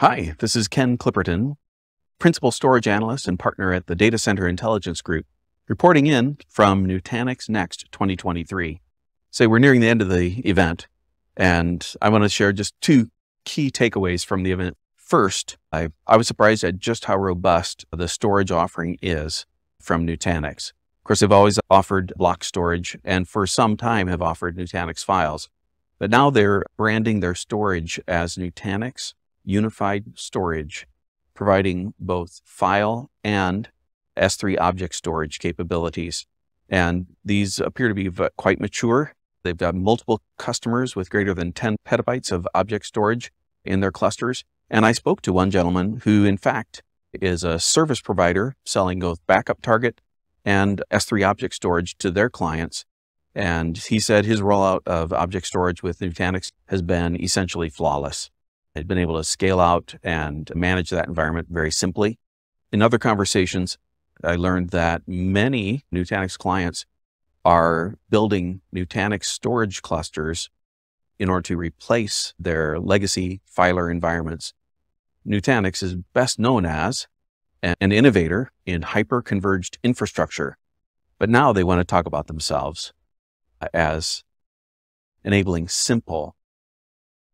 Hi, this is Ken Clipperton, Principal Storage Analyst and Partner at the Data Center Intelligence Group, reporting in from Nutanix Next 2023. So we're nearing the end of the event, and I want to share just two key takeaways from the event. First, I, I was surprised at just how robust the storage offering is from Nutanix. Of course, they've always offered block storage and for some time have offered Nutanix files, but now they're branding their storage as Nutanix unified storage, providing both file and S3 object storage capabilities. And these appear to be quite mature. They've got multiple customers with greater than 10 petabytes of object storage in their clusters. And I spoke to one gentleman who, in fact, is a service provider selling both backup target and S3 object storage to their clients. And he said his rollout of object storage with Nutanix has been essentially flawless. I'd been able to scale out and manage that environment very simply. In other conversations, I learned that many Nutanix clients are building Nutanix storage clusters in order to replace their legacy filer environments. Nutanix is best known as an innovator in hyper-converged infrastructure, but now they want to talk about themselves as enabling simple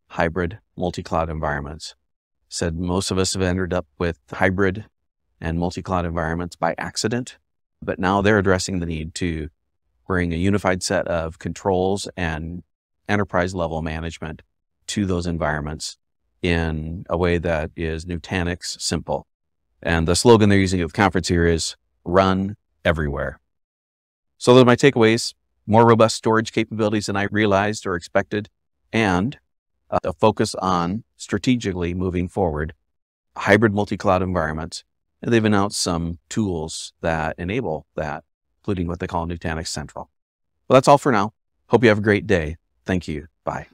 hybrid multi-cloud environments. Said most of us have ended up with hybrid and multi-cloud environments by accident, but now they're addressing the need to bring a unified set of controls and enterprise level management to those environments in a way that is Nutanix simple. And the slogan they're using at the conference here is run everywhere. So those are my takeaways, more robust storage capabilities than I realized or expected, and uh, a focus on strategically moving forward hybrid multi-cloud environments. And they've announced some tools that enable that, including what they call Nutanix Central. Well, that's all for now. Hope you have a great day. Thank you. Bye.